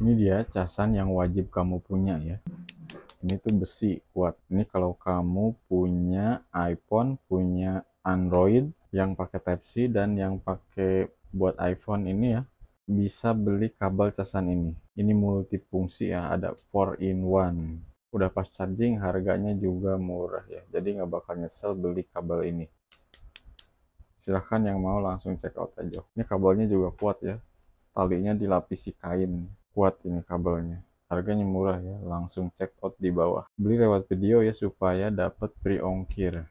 ini dia casan yang wajib kamu punya ya. Ini tuh besi kuat. Ini kalau kamu punya iPhone punya Android yang pakai Type C dan yang pakai buat iPhone ini ya bisa beli kabel casan ini. Ini multifungsi ya ada 4 in 1 udah pas charging harganya juga murah ya. Jadi nggak bakal nyesel beli kabel ini. Silahkan yang mau langsung check out aja. Ini kabelnya juga kuat ya. Talinya dilapisi kain kuat ini kabelnya. Harganya murah ya langsung check out di bawah. Beli lewat video ya supaya dapat free ongkir